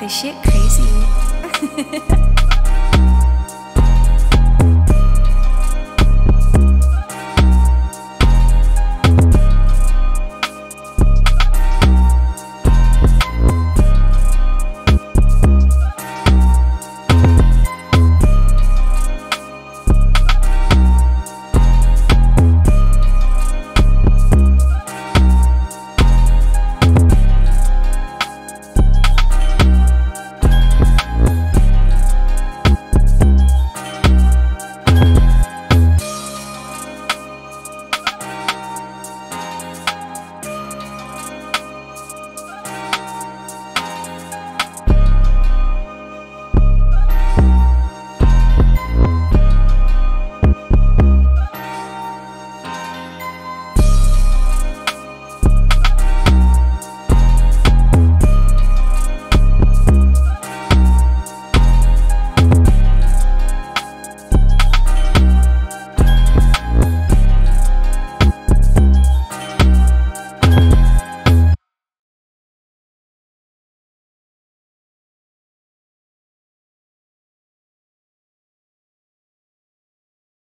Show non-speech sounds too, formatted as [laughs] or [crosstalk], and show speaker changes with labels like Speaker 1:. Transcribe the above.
Speaker 1: This shit crazy. [laughs]